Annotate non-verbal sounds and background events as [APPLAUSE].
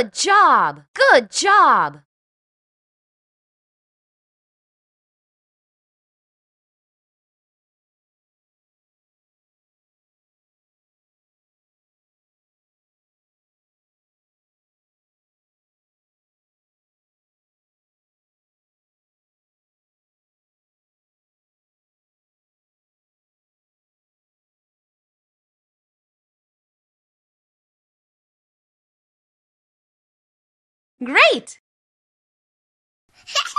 Good job! Good job! Great! [LAUGHS]